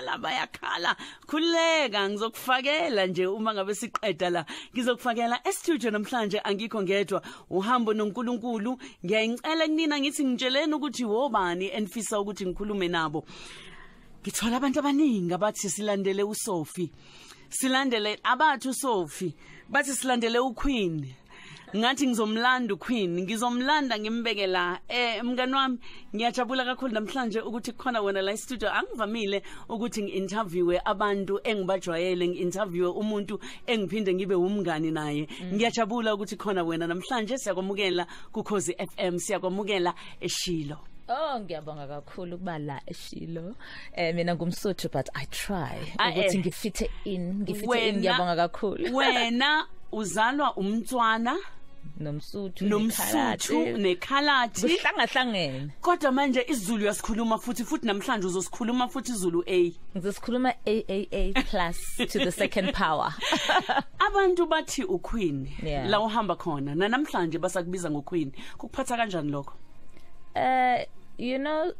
bayakhala bayakhala. Khuleka ngizokufakela nje uma ngabe siqeda la. Ngizokufakela e-studio namhlanje angikho ngedwa. Uhambo noNkulunkulu. Ngiyayicela kunina ngithi ngitsheleni ukuthi wobani enfisa ukuthi ngikhulume nabo. Ngithola abantu abaningi abathi silandele uSophie. Silandele abathu Sophie bathi silandele uQueen. Ngathi ngizomlanda uQueen ngizomlanda ngimbeke la eh mngani wami ngiyajabula kakhulu namhlanje ukuthi kukhona wena la studio angivamile ukuthi ngi-interviewe abantu engibajwayele ngi-interviewe umuntu engiphinde ngibe umngani naye ngiyajabula ukuthi khona wena namhlanje siyakwamukela kukhozi FM siyakwamukela eshilo Oh ngiyabonga kakhulu kuba la eShilo. Eh mina ngumsuthu but I try Ah, ukuthi eh. ngifithe in, ngifithe in Wena- ngiyabonga kakhulu. wena uzalwa umntwana Nomsuthu nomsuthu nekhalathi. Kuhlangahlangene. kodwa manje isiZulu uyasikhuluma futhi futhi namhlanje uzosikhuluma futhi iZulu A. Ngizosikhuluma AAA plus to the second power. abantu bathi uQueen. Yeah. la uhamba khona. Na namhlanje basakubiza ngoQueen. Kukuphatha kanjani lokho? Uh you know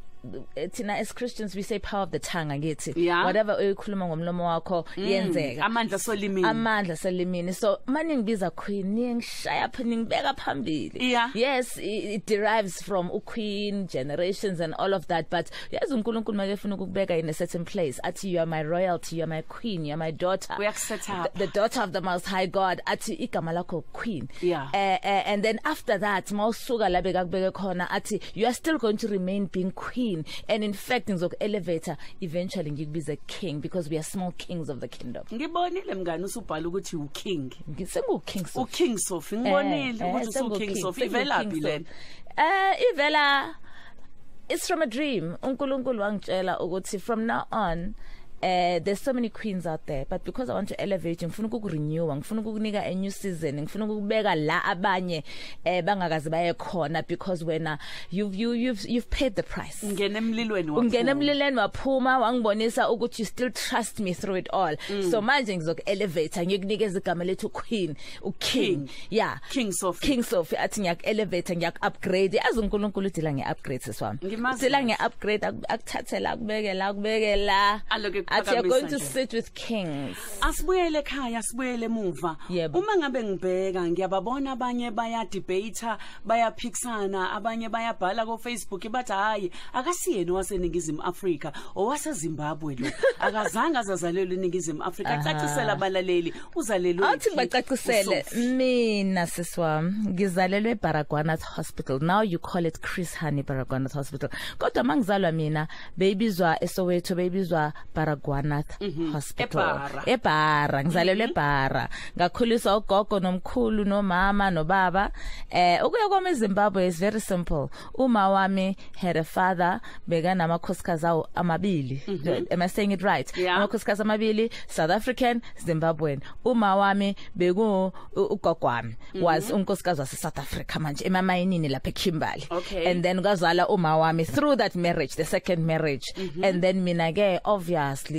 thina as Christians we say power of the tongue angithi Yeah. whatever uyikhuluma ngomlomo wakho yenzeka. Amandla solimini. Amandla selimini so manje ngibiza queen ngishaya pha ningibeka phambili. Yeah. yes it, it derives from uqueen generations and all of that but yazi uNkulunkulu make efuna ukubeka in a certain place. Athi you are my royalty you are my queen you are my daughter. Uyakuset up. the, the daughter of the most high god. Athi igama lakho queen. Yeah. uh, uh, and then after that mawusuka la bekakubeke khona athi you are still going to remain being queen and in fact ngizoku elevator eventually ngikubize king because we are small kings of the kingdom. Ngibonile mngani usubhala ukuthi uking. Ngisengu king so uking Sophie ngibonile ukuthi usuking Sophie. ivelaphi lena? Eh ivela it's from a dream. uNkulunkulu wangitshela ukuthi from now on uh there's so many queens out there but because I want to elevate you ngifuna ukukurenew ngifuna ukukunika a new season ngifuna ukubeka la abanye eh bangakazi baye khona because wena you've you you've you've paid the price ngene emlilweni ungena waphuma. emlileni waphuma wangibonisa ukuthi you still trust me through it all Mm. so manje ngizoku elevator ngikunikeza igama lethu queen uking King. yeah King Sophie. king sophie athi ngiyak elevator ngiyak upgrade yazi uNkulunkulu udila nge upgrade seswami Ngimazi udila kahle. nge upgrade akuthathela akubeke la akubeke la Aloke athi you're kuphakamisa going to nje. sit with kings. Asibuyele ekhaya asibuyele emuva. Yebo. uma ngabe ngibheka ngiyababona abanye baya debate bayaphikisana abanye bayabhala ko Facebook bathi hayi akasiyena waseningizimu Afrika owaseZimbabwe lo. Akazange azazalelwe eningizimu Afrika. Aha. acacisela abalaleli uzalelwe Awuthi ngibacacisele mina siswami ngizalelwe eBaragwanath Hospital. Now you call it Chris Hani Baragwanath Hospital. Kodwa mangizalwa mina beyibizwa eSoweto beyibizwa Baragwanath Hospital. Ebhara. eBhara ngizalelwe eBhara. Ngakhuliswa ugogo nomkhulu nomama nobaba. Eh ukuya kwami eZimbabwe is very simple. Uma wami had a father beka namakhosikazi awu amabili. Am I saying it right? Yeah. amakhosikazi amabili South African Zimbabwean. Uma wami beku u- ugogo wami was unkosikazi wase South Africa manje emamayinini lapha eKimberley Okay. and then kwazala uma wami through that marriage the second marriage. And then mina ke obviously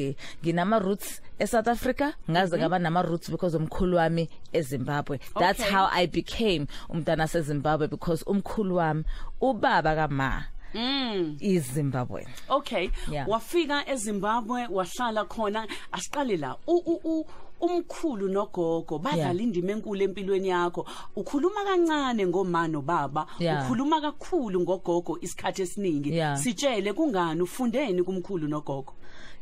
nginama roots eSouth Africa ngaze ngaba nama roots because umkhulu wami eZimbabwe. That's how I became umntana seZimbabwe because umkhulu wami ubaba kama Mm. iZimbabwe. Okay. Yeah. wafika eZimbabwe wahlala khona asiqale la. U u- u umkhulu nogogo badlala Yeah. indima enkulu empilweni yakho. Ukhuluma kancane ngoma nobaba. Yeah. ukhuluma kakhulu ngogogo isikhathi esiningi. Yeah. sitshele kungani ufundeni kumkhulu nogogo?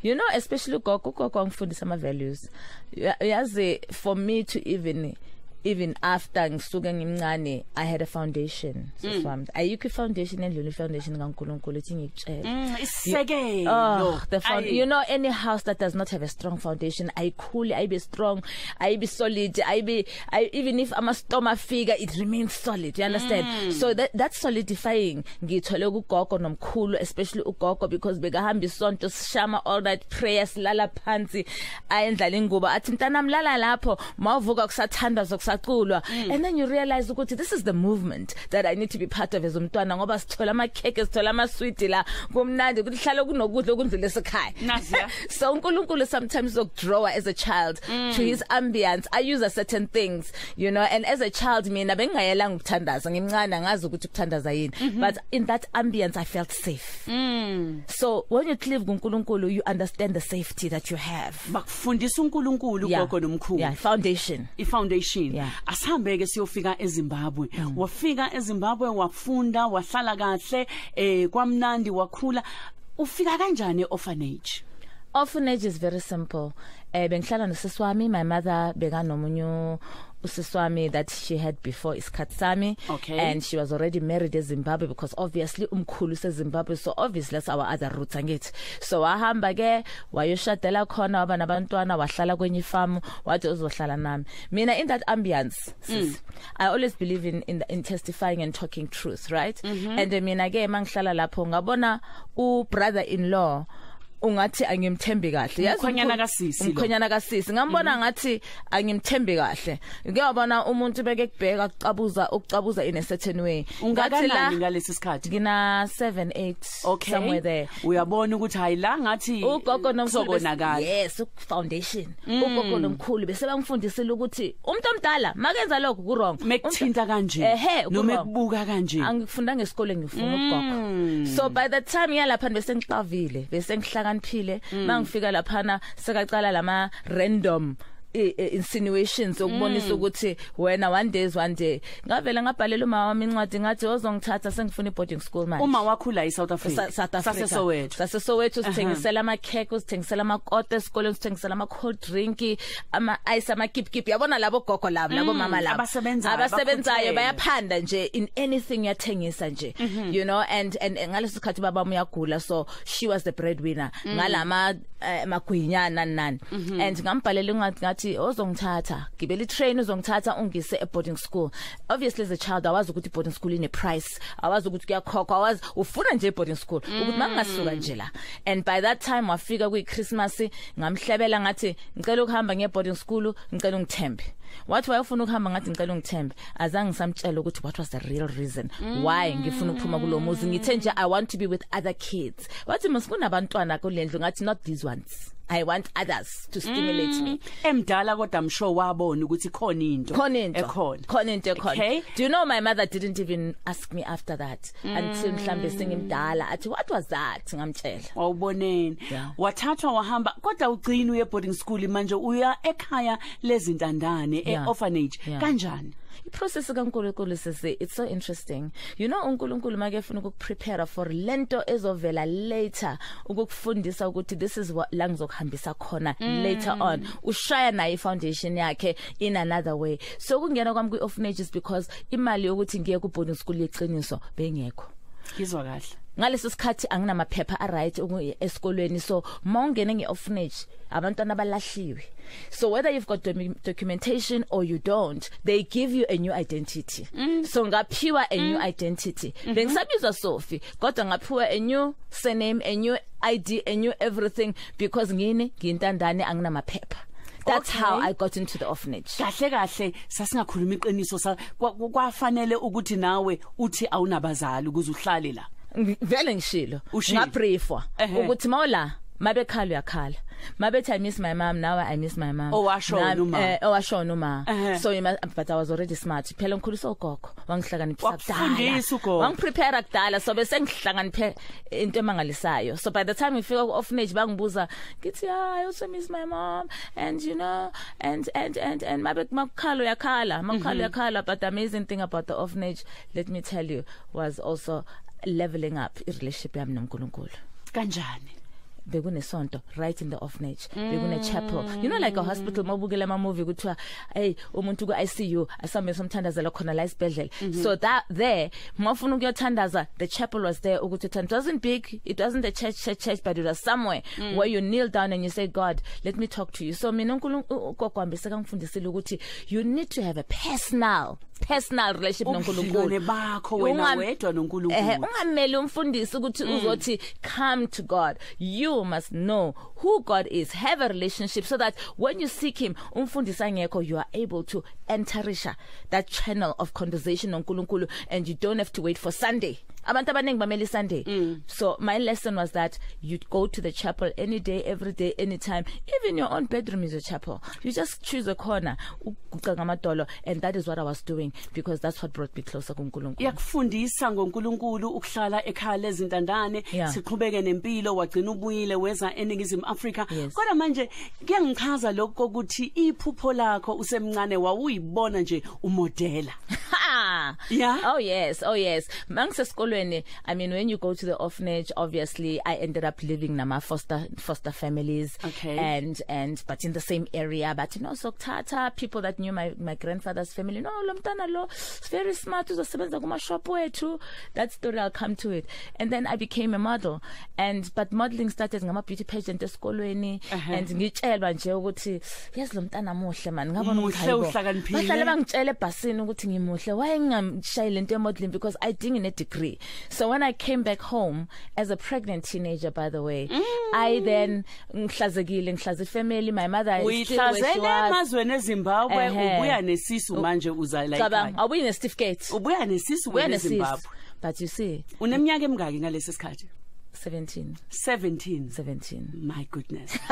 You know especially ugogo ugogo wangifundisa ama values Ya- yazi for me to even even after ngisuke ngimncane i had a foundation. Siswami ayikho i foundation endlule i foundation kaNkuluNkulu ethi ngikutshela Mm, isisekelo. Oh, the found, you know any house that does not have a strong foundation ayikhuli ayibe strong ayibe solid ayibe ayi, even if ama storm afika it remains solid you understand? Mm. so that that's solidifying ngithole kugogo nomkhulu especially ugogo because bekahamba isonto sishama all that prayers lala phansi ayendlala ingubo athi mntanami lala lapho. Mawuvuka kusathandazwa kusaculwa and then you realize ukuthi this is the movement that i need to be part of as umntwana ngoba sithola cake sithola ama sweet la kumnandi ukuthi hlale kunokudla okundlule esekhaya so uNkulunkulu sometimes look draw as a child mm. to his ambience. I use a certain things you know and as a child mina bengingayelanga ukuthandaza ngimncane ngazi ukuthi ukuthandaza yini. Mm -hmm. but in that ambience i felt safe. Mm. so when you live kuNkulunkulu you understand the safety that you have. Bakufundisa uNkulunkulu gogo nomkhulu. Yeah foundation. Ifoundation Yeah. asihambe ke siyofika eZimbabwe. Wafika eZimbabwe wafunda wahlala kahle eh kwamnandi wakhula. Ufika kanjani orphanage? Orphanage is very simple. Eh bengihlala nosisi wami my mother bekanomunye usisi wami that she had before isikhathi sami. Okay. and she was already married eZimbabwe because obviously umkhulu seZimbabwe so obviously that's our other roots angithi. So wahamba ke wayoshadela khona waba nabantwana wahlala kwenye farm wathi uzohlala nami. Mina in that ambience sis, i always believe in in, in testifying and talking truth right? Mm -hmm. and eh, mina ke mangihlala lapho ngabona u brother in law ungathi angimthembi kahle. Yazi Umkhwenyana umkhu- kasisi lo. umkhwenyana kasisi. Ngambona ngathi angimthembi kahle. Ngiyabona umuntu beke kubheka ukucabuza ukucabuza in a certain way. Ngathi ungakanani la ngalesi sikhathi? ngina 7 8 okay. somewhere there. Uyabona ukuthi hayi la ngathi ugogo nomkhulu bese- sobonakala yes uk- foundation ugogo nomkhulu bese bangifundisile ukuthi umuntu omdala makenza lokho ku wrong mekuthinta kanje ehe noma ku-wrong. ekubuka kanje. Angifunda ngesikole ngifuna ugogo so by the time yalapha bese ngixavile bese ngihlakaniphile mangifika laphana sekacala lama random i- i- insinuations ukubonisa ukuthi wena one day is one day ngavela ngabhalela uma wami incwadi ngathi ozongithatha sengifuna i-boarding school manje. Uma wakhula eSouth Africa Sa- South Africa. saseSoweto. saseSoweto sithengisela ama cake usithengisela ama kote esikoleni sithengisela ama cold drink ama ice ama kip kip yabona labo gogo labo labo mama labo. abasebenzayo, abasebenzayo bakhuthele. bayaphanda nje in anything yathengisa nje you know and and ngaleso sikhathi baba uyagula so she was the breadwinner. Ngalama eh, magwinyana nani and ngambhalela ngathi ngathi ozongithatha gibela itrain uzongithatha ungise e boarding school. Obviously as a child awazi ukuthi boarding school ine price awazi ukuthi kuyakhokhwa awazi ufuna nje boarding school. Ukuthi mangasuka nje la and by that time wafika kwi Christmas ngamhlebela ngathi ngicela ukuhamba nge boarding school ngicela ungithembe. Wathi wayefuna ukuhamba ngathi ngicela ungithembe. Azange samtshela ukuthi what was the real reason why ngifuna ukuphuma kulomuzi ngithe nje i want to be with other kids. Wathi masikunabantwana kulendlu ngathi not these ones. I want others to stimulate me. Emdala kodwa I'm sure wabona ukuthi khona into khona into ekhona. Khona into ekhona. Okay. do you know my mother didn't even ask me after that until mhlambe sengimdala. Athi what was that? Ngamtshela. Wawuboneni Yeah. wathathwa wahamba kodwa ugcina uye boarding school manje uya ekhaya lezintandane Yeah. eorphanage Yeah. kanjani? Iprocess kaNkulunkulu sisi it's so interesting. You know uNkulunkulu make efuna ukuprepare for lento ezovela later ukukufundisa ukuthi this is what la ngizokuhambisa khona later on. Ushaya naye foundation yakhe in another way. So kungena kwami kwi orphanages because imali yokuthi ngiye ku boarding school yeqiniso bengekho. Ngizwa kahle. Ngaleso sikhathi anginamaphepha aright uku- esikolweni. So mawungene ngeorphanage abantwana balahliwe. So whether you've got domi- documentation or you don't they give you a new identity. So ngaphiwa a new identity. Bengisabizwa Sophie kodwa ngaphiwa a new surname a new ID a new everything because ngini? Ngintandane anginamaphepha. That's Okay. how i got into the orphanage. Kahle kahle. Sasingakhuluma iqiniso sa- kwa- kwa- kwafanele ukuthi nawe uthi awunabazali ukuze uhlale la. Ngi- vele ngishilo. Ngabriefwa ukuthi mawla mabekhala uyakhala. Mabethi i miss my mom now i miss my mom. Owashona uma. eh, owashona uma. So you but i was already smart. Phela ngikhuliswa ugogo. Wangihlakaniphisa ugogo. wangiprepare kudala. So bese ngihlakaniphe into emangalisayo. So by the time ngifika ku orphanage bangibuza ngithi i also miss my mom. And you know and and and and mabe makukhala uyakhala makukhala uyakhala. But the amazing thing about the orphanage let me tell you was also leveling up i relationship yami noNkulunkulu kanjani? Bekunesonto right in the orphanage mm. bekune chapel you know like a hospital mawubukela ama movie kuthiwa hey umuntu ku ICU asambe somthandazela khona la isibedlela mhm. so that there mawufuna ukuyothandaza the chapel was there ukuthi it wasn't big it wasn't a church church church but it was somewhere mm. where you kneel down and you say god let me talk to you so mina uNkulunkulu gogo wami sekangifundisile ukuthi you need to have a personal personal relationship noNkulunkulu. bakho wena wedwa noNkulunkulu. Ungameli umfundisi ukuthi mm. uzothi come to God. You must know who God is. Have a relationship so that when you seek him umfundisi angekho you are able to enterisha that channel of conversation noNkulunkulu and you don't have to wait for Sunday abantu abaningi bameli Sunday mm. so my lesson was that you go to the chapel any day every day anytime even your own bedroom is a chapel you just choose a corner uguqa ngamadolo and that is what I was doing because that's what brought me closer kuNkulunkulu yakufundisa ngoNkulunkulu ukuhlala ekhaya lezintandane siqhubeke nempilo wagcina ubuyile weza eningizimu Afrika Yes. kodwa manje kuyangichaza lokho ukuthi iphupho lakho usemncane wawuyibona nje umodela Ha! Yeah. Oh yes, oh yes. Mangisesikolweni, I mean when you go to the orphanage, obviously I ended up living nama foster foster families Okay. and and but in the same area but you know sokuthatha people that knew my my grandfather's family. No, lo mntana lo very smart shop. That story I'll come to it. And then I became a model and but modeling started ngama beauty pageant esikolweni Uh-huh. and ngitshelwa nje ukuthi yazi lo mntana muhle man ngabona ukuthi. Bahlale bangitshela ebhasini ukuthi ngimuhle waye ngingamshayi lento yemodeling because I didn't a degree so when I came back home as a pregnant teenager by the way mm. I then ngihlazekile ngihlaze family. My mother is still where she uyihlazele emazweni eZimbabwe ubuya nesisu manje uza la cabanga ekhaya. awubuyi ne certificate ubuya nesisu Ubuya kwele ne sis. Zimbabwe but you see uneminyaka emingaki ngalesi sikhathi? 17 17 17 my goodness.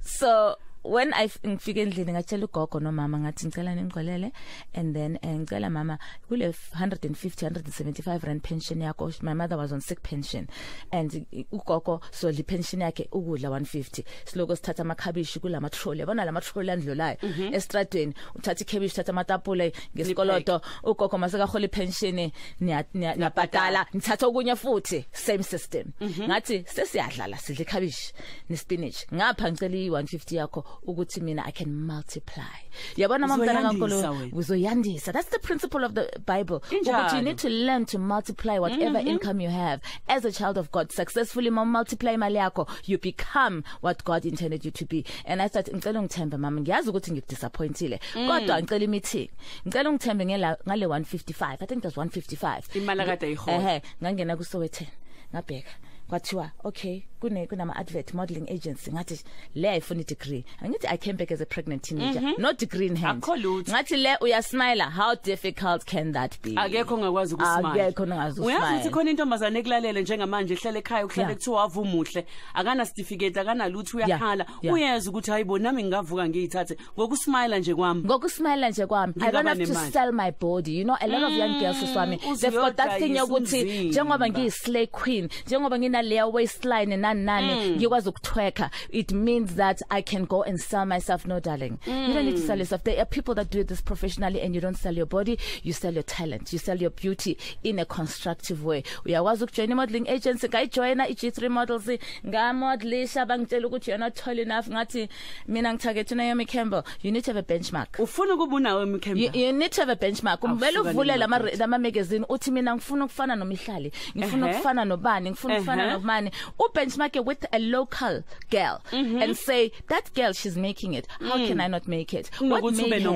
So when i f- ngifike endlini ngatshela ugogo nomama ngathi ngicela ningixolele and then eh, ngicela mama kule 150 175 rand pension yakho my mother was on sick pension and i- ugogo so li pension yakhe ukudla 150 siloko sithatha amakhabishi kulama trolley yabona lama trolley andlulayo? Estradweni uthatha ikhabishi uthatha amatapule ngesikoloto ugogo maseka hola pension niya- niya- niyabhadala. ngithatha okunye futhi same system. Ngathi sesiyadlala sidle ikhabishi nespinach ngapha ngicela i150 yakho ukuthi mina i can multiply. Yabona mamntana wena. uzoyandisa. That's the principle of the bible. Ukuthi you need to learn to multiply whatever mm-hmm. income you have. As a child of god successfully multiply imali yakho you become what god intended you to be. And i thought ngicela ungithembe mama ngiyazi ukuthi ngikudisappointile. Mm. Kodwa ngicela imeeting ngicela ungithembe ngale 155 i think it was 155 Imali akade ayihola. ehe ngangena ku Sowetan ngabheka kwathiwa okay kune kunama advert modeling agency ngathi le ayifuna degree. Angithi i came back as a pregnant teenager mhm. no degree in hand. Ngathi le uyasmile how difficult can that be? Akekho ongakwazi ukusmile. Ongazi uyazi ukuthi khona intombazane ekulalele njengamanje ekhaya kuthiwa wava umuhle akana certificate akanalutho uyeza ukuthi hayibo nami ngingavuka ngiyithathe nje kwami. Nje kwami. I don't have to sell my body you know? A lot of young girls mm, siswami they've got that thing yokuthi njengoba ngiyislay queen njengoba ngina layer waistline nani nani ngikwazi it means that i can go and sell myself no darling. You don't need to sell yourself. There are people that do this professionally and you don't sell your body you sell your talent. You sell your beauty in a constructive way. Uyakwazi ukujoin a modeling agency ngayijoina i-G3 models. Ngamodelisha bangitshela ukuthi you're not tall enough. Ngathi mina ngithagethe Naomi Campbell. You need to have a benchmark. Ufuna ukuba unawe You, you need to have a benchmark. Kumele uvule lama nokuthi. lama magazine uthi mina ngifuna ukufana nomihlali, ngifuna ukufana nobani, ngifuna ukufana Ehhe. nobani. U benchmark it with a local girl and say that girl she's making it. How can I not make it? Ube made her?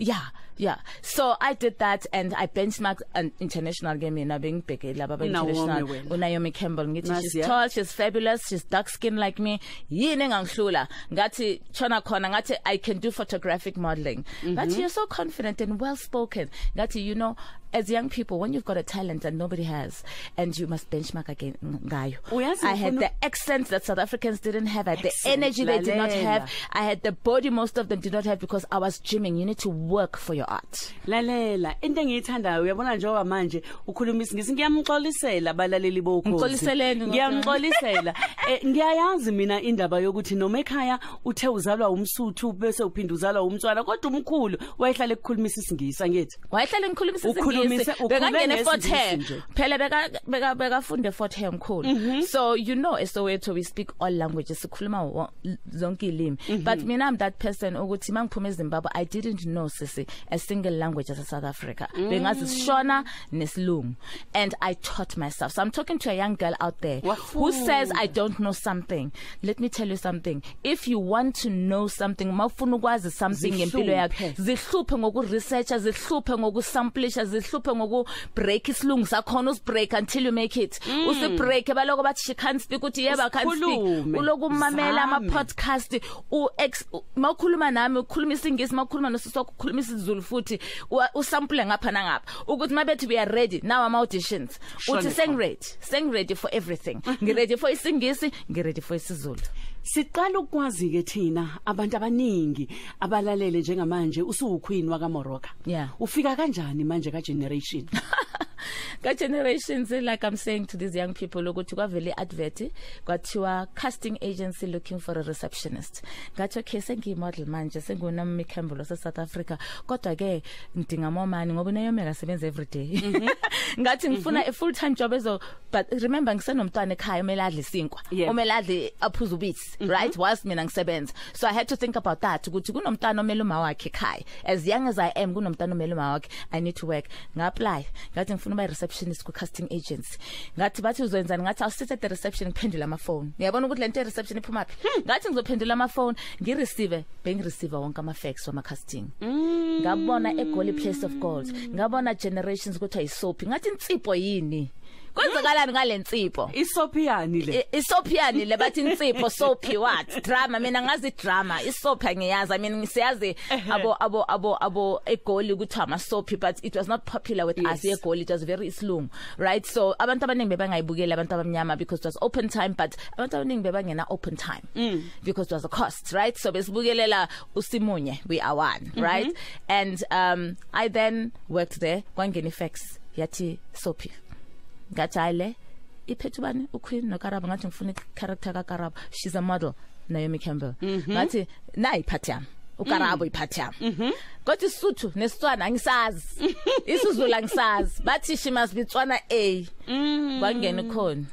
Yeah. Yeah. So I did that and I benchmarked an international game laba ba Unaomi international. wena. uNaomi Campbell ngithi she's tall, she's fabulous, she's dark skinned like me. Yini engangihlula? Ngathi chona khona ngathi I can do photographic modeling. But you're so confident and well spoken. Ngathi you know as young people when you've got a talent that nobody has and you must benchmark again ngayo. I had the accent that South Africans didn't have. I had the energy they did not have. I had the body most of them did not have because I was gymming. You need to work for your art. lalela into engiyithandayo uyabona njengoba manje ukhuluma isingisi ngiyamxolisela abalaleli bokhozi Ngixoliseleni ngoba- ngiyamxolisela. Eh, ngiyayazi mina indaba yokuthi noma ekhaya uthe uzalwa umsuthu bese uphinda uzalwa umtswana kodwa umkhulu wayehlala ekukhulumisa isingisi angithi? Wayehlala ngikhulumisa Ukhulumise- isingisi ukhulume bekangena efort ngesingisi hair nje. phela beka beka bekafunde efort hair mkhulu. So you know eSoweto we speak all languages. Sikhuluma wo- zonke ilimi. But mina i'm that person ukuthi mangiphuma eZimbabwe i didn't know sisi a single language as a South Africa. Mm. Bengazi sishona nesilungu. And I taught myself. So I'm talking to a young girl out there who says I don't know something. Let me tell you something. If you want to know something mawufuna ukwazi something ngempilo yakho. Zihluphe. zihluphe ngoku researcha zihluphe ngoku samplisha zihluphe ngoku break isilungu sakhona usibreak until you make it. Mm. Usibreak baloko bathi she can't speak uthi yeba can't speak. Usikhulume. uloku mamela ama Zame. podcast u ex- u- mawukhuluma nami ukhuluma isingisi mawukhuluma nosisi wakho ukhuluma isiZulu futhi u- usample ngapha nangapha. Ukuthi mabethi we are ready now ama auditions uthi ready seng ready for everything. Ngi ready for isingisi ngi ready for isiZulu Siqala ukwazi ke thina abantu abaningi abalalele njengamanje usuqueen waka Morocco. Yeah. Ufika kanjani manje ka generation? ka generations like i'm saying to these young people ukuthi kwavele advert kwathiwa casting agency looking for a receptionist ngathi okay sengiyimodel manje senguna Campbell ose South Africa kodwa ke ngidinga more money ngoba unayomeka sebenza every day ngathi ngifuna a full time job ezo but remember ngisenomntwana ekhaya umele adle isinkwa Yeah. umele adle aphuza ubisi Mm-hmm. right? Whilst mina ngisebenza. So i had to think about that ukuthi kunomntwana omele uma wakhe ekhaya. As young as i am kunomntwana omele uma wakhe. I need to work. Nga-apply ngathi ngifuna uba receptionist ku-casting agency. Ngathi bathi uzoyenzani ngathi i'll sit at the reception ngiphendule amafoni ngiyabona ukuthi le nto ye-reception iphumaphi? Hmm. Ngathi ngizophendula amafoni ngireceive bengireceive wonke ama-fax wama-casting. Hmm. Ngabona egoli place of gold. Ngabona generations ukuthi ayisophi ngathi insipho yini kwenzakalani ngale nsipho Isophiyani le. Isophiyani le? Bathi insipho soapy what? Drama mina ngazi drama. Isoapy ngiyazi i mean ngisiyazi abo abo abo abo egoli ukuthi ama soapy but it was not popular with us. Yes. egoli it was very islung right? So abantu abaningi bebangayibukeli abantu abamnyama because it was open time but abantu abaningi bebangena open time because it was a cost right? So besibukelela usimunye we are one right? And um i then worked there kwangena ifex yathi soapy ngathi hayi le iphethe ubani? Uqueen nokarabo ngathi ngifuna icharacter kakarabo she's a model naomi campbell. Mhm. Ngathi nayi iphathi yami. Ukarabo mm. iphathi yami. Mhm. Kodwa isuthu nesitswana angisazi. isizulu angisazi. Bathi she must be tswana a. Mm. Kwangena khona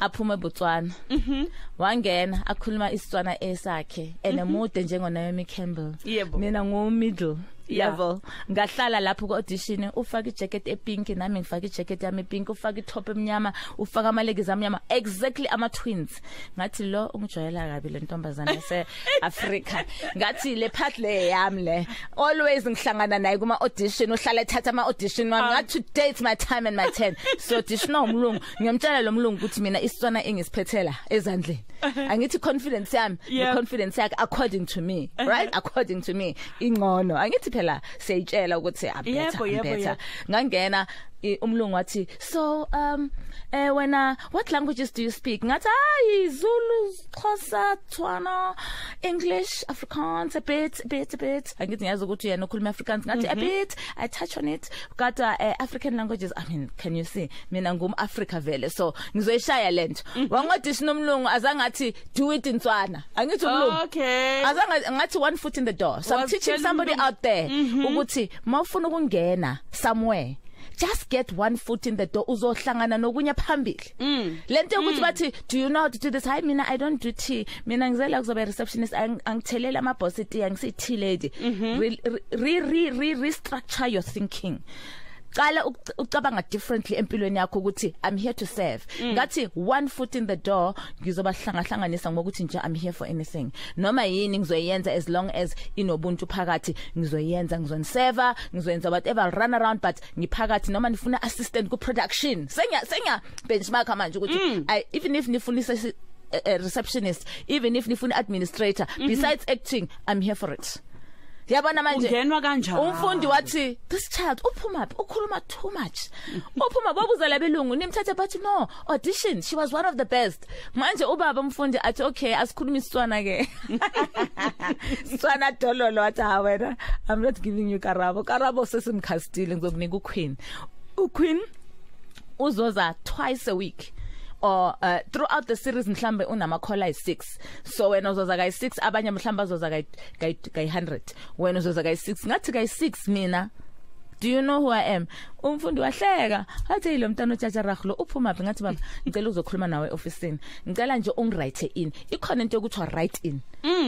aphuma eBotswana. Mhm. Wangena akhuluma isitswana esakhe enemude njengo Naomi Campbell. Mina ngo middle Yeah. yabo ngahlala lapho ku audition ufaka ijacket epink nami ngifaka ijacket yami epink ufaka itop emnyama ufaka amalegs amnyama exactly ama twins ngathi lo ungijwayela kabi le ntombazana yase Africa ngathi le part le yami le always ngihlangana naye kuma audition uhlala ethatha ama audition wami ngathi today it's my time and my turn so audition umlungu ngiyamtshela lo mlungu ukuthi mina isitswana engisiphethela ezandleni. Angithi confidence yami Yeah. yeah. confidence yakhe according to me right? According to me ingcono. Angithi phela siyayitshela ukuthi I'm better Yebo, I'm yebo, better yebo. ngangena i- umlungu wathi so um eh wena what languages do you speak? Ngathi hayi Zulu Xhosa Tswana English Afrikaans a bit a bit a bit. Angithi ngiyazi ukuthi yena ukhuluma Afrikaans ngathi a bit I touch on it. Got uh, African languages I mean can you see? Mina ngum Africa vele so ngizoyishaya lento wangodisha nomlungu azangathi do it in Tswana angithi umlungu Okay. azangathi ngathi one foot in the door. So I'm Was teaching telling somebody them- out there ukuthi mawufuna ukungena somewhere just get one foot in the door uzohlangana nokunye phambili. Mm. Lento yokuthi mm. bathi do you know how to do this? Hayi mina i don't do tea. Mina ngizela kuzoba receptionist ang- angithelela ama boss tea angisi tea lady mhm. re re re re restructure your thinking qala ucabanga differently empilweni yakho ukuthi i'm here to serve. Mm. Ngathi one foot in the door ngizoba hlangahlanganisa ngokuthi nje i'm here for anything. Noma yini ngizoyenza as long as inobuntu phakathi ngizoyenza ngizoniserva ngizoyenza whatever I'll run around but ngiphakathi noma nifuna assistant ku production senya senya benchmark manje ukuthi mm. I, even if nifuna a receptionist even if nifuna administrator mm-hmm. besides acting i'm here for it yabona manje Ungenwa kanjani? umfundi wathi this child uphuma phi? Ukhuluma too much. Uphuma babuza labelungu nimthathe bathi no audition she was one of the best. Manje ubaba umfundi athi okay asikhuluma isitswana ke. Sitswana dololo wathi ha wena i'm not giving you karabo. Karabo sesimcastile ngizokunika uqueen. uqueen uzoza twice a week or uh, throughout the series mhlambe unama caller ay6 so wena uzoza kay6 abanye mhlambe azoza kay kay 100 wena uzoza kay6 ngathi kay6 mina do you know who i am umfundi wahleka. Athi lo mntana ujaja rahlo uphuma phi? Ngathi baba ngicela uzokhuluma nawe officeini ngicela nje ungwrite in. Ikhona into yokuthi write in.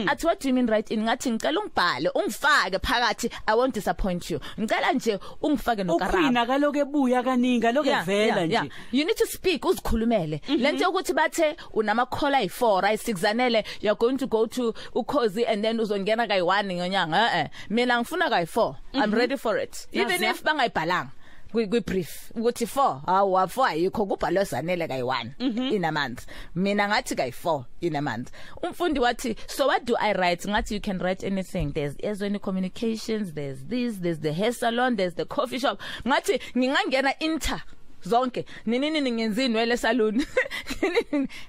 Athi what do you mean write in? Ngathi ngicela ungibhale ungifake phakathi. I won't disappoint you. Ngicela nje ungifake nokarabo. Ukhwina kaloku ebuya kaningi kaloku evela nje. You need to speak uzikhulumele. Lento yokuthi bathe unama call ayi4 ayi6 zanele you're going to go to ukhozi and then uzongena kayi1 ngonyanga eh mina ngifuna kayi4 i'm ready for it. Even Yazi ya? if bangayibhalanga. Kwi kwi brief ukuthi 4 hawu wa4 ayikho kubhalwe zanele kayi1 in a month. Mina ngathi kayi4 in a month. Umfundi wathi so what do i write? Ngathi you can write anything. There's ezweni communications there's this there's the hair salon there's the coffee shop. Ngathi ngingangena inter zonke. Nini nini ngenza inwele salon.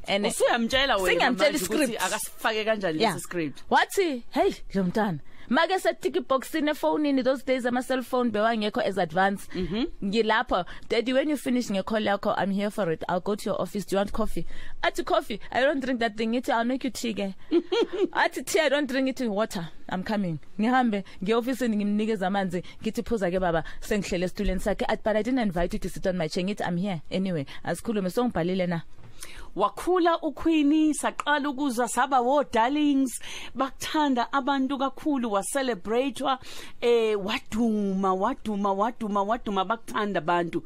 And usuyamtshela wena Singiyamtshela manje ukuthi i-script. akasifake kanjani Yeah. lesi script. Wathi hey lo mntana make setiki boxini efonini those days ama cell phone bewangekho as advance mhm. ngilapha daddy when you finish ngecall yakho i'm here for it. I'll go to your office. Do you want coffee? Athi coffee? I don't drink that thing. Ithi i'll make you tea ke. Athi tea i don't drink it. In water i'm coming. Ngihambe ngeofficeini ngimnikeza amanzi. Ngithi phuza ke baba sengihlele esituleni sakhe. But i didn't invite you to sit on my chair. Ngithi i'm here anyway. Asikhulume songibhalile na wakhula uQueenie saqala ukuzwa saba wo darlings bakuthanda abantu kakhulu wa celebratewa eh waduma waduma waduma waduma bakuthanda abantu.